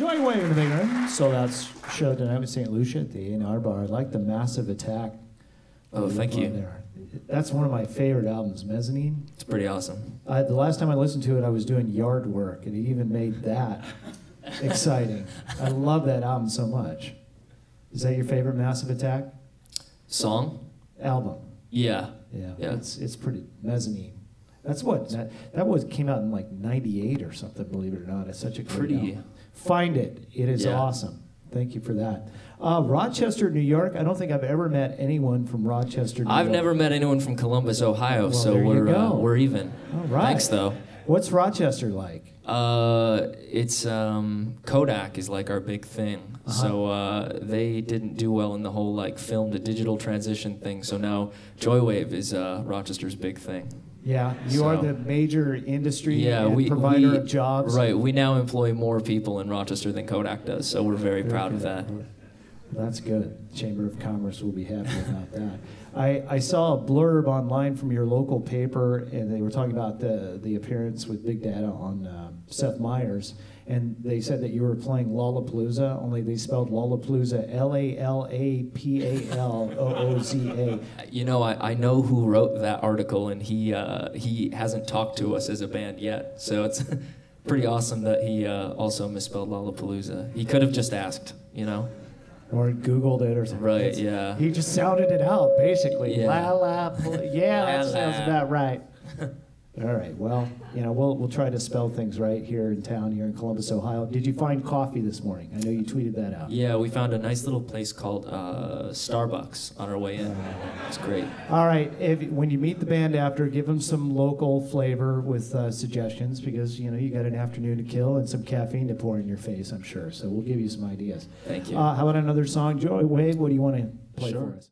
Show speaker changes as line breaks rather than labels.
Joywave in the big room. Sold out show tonight with St. Lucia at the A&R Bar. I like the Massive Attack.
Oh, thank you.
There. That's one of my favorite albums, Mezzanine.
It's pretty awesome.
I, the last time I listened to it, I was doing yard work, and it even made that exciting. I love that album so much. Is that your favorite Massive Attack
Song?
album?
Yeah.
Yeah,
Yeah.
it's it's pretty mezzanine. That's what that, that was came out in like '98 or something. Believe it or not, it's such a great
Pretty-.
Find it; it is
Yeah.
awesome. Thank you for that. Uh, Rochester, New York. I don't think I've ever met anyone from Rochester. New
I've
York.
never met anyone from Columbus, Ohio,
Well,
so we're uh, we're even.
All right.
Thanks though.
What's Rochester like?
Uh, it's um, Kodak is like our big thing.
Uh-huh.
So uh, they didn't do well in the whole like film to digital transition thing. So now Joywave is uh, Rochester's big thing.
Yeah, you are the major industry
Yeah,
and
we
provider
we-
of jobs.
Right, we now employ more people in Rochester than Kodak does, so we're very proud of that.
That's good. Chamber of Commerce will be happy about that. I, I saw a blurb online from your local paper, and they were talking about the, the appearance with Big Data on uh, Seth Meyers, and they said that you were playing Lollapalooza, only they spelled Lollapalooza L A L A P A L O O Z A.
You know, I, I know who wrote that article, and he uh, he hasn't talked to us as a band yet. So it's pretty awesome that he uh, also misspelled Lollapalooza. He could have just asked, you know.
Or Googled it or something.
Right?
It's-
Yeah.
He just sounded it out, basically.
Yeah.
La la, yeah, that
La,
sounds about right. All right. Well, you know, we'll we'll try to spell things right here in town, here in Columbus, Ohio. Did you find coffee this morning? I know you tweeted that out.
Yeah, we found a nice little place called uh, Starbucks on our way in. It's great.
All right. If when you meet the band after, give them some local flavor with uh, suggestions because you know you got an afternoon to kill and some caffeine to pour in your face. I'm sure. So we'll give you some ideas.
Thank you.
Uh, how about another song, Joywave? What do you want to play
Sure.
for us?